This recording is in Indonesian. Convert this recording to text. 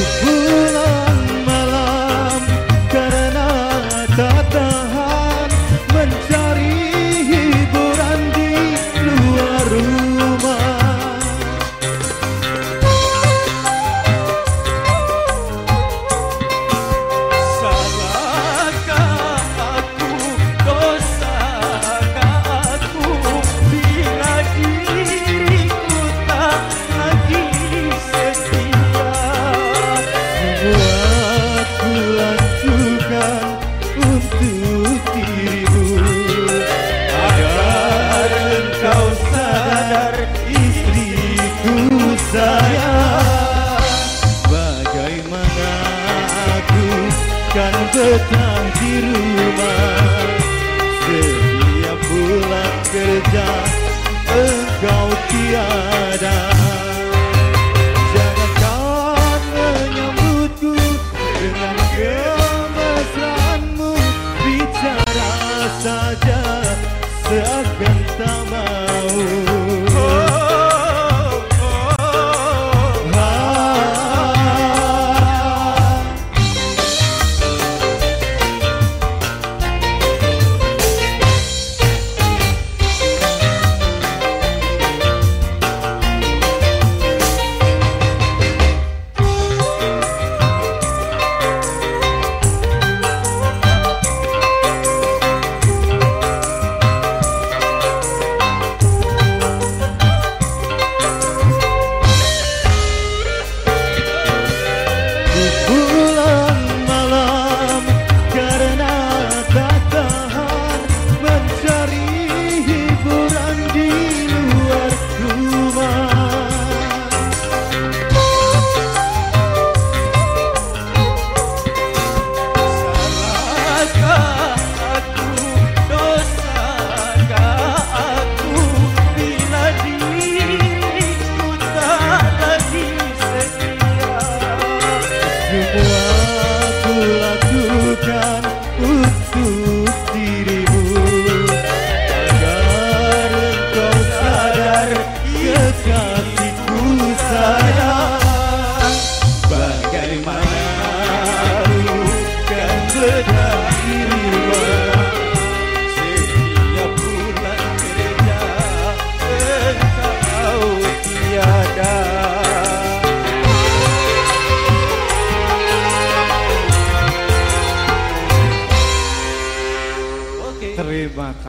woo. betah di rumah. Setiap bulan kerja Engkau tiada bulan Semua ku lakukan untuk dirimu. Agar engkau sadar kekasihku sayang Bagaimana aku kan